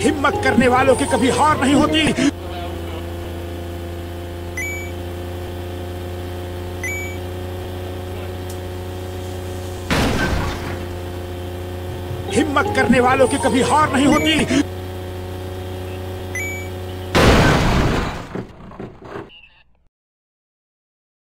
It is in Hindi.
हिम्मत करने वालों की कभी हार नहीं होती। हिम्मत करने वालों की कभी हार नहीं होती।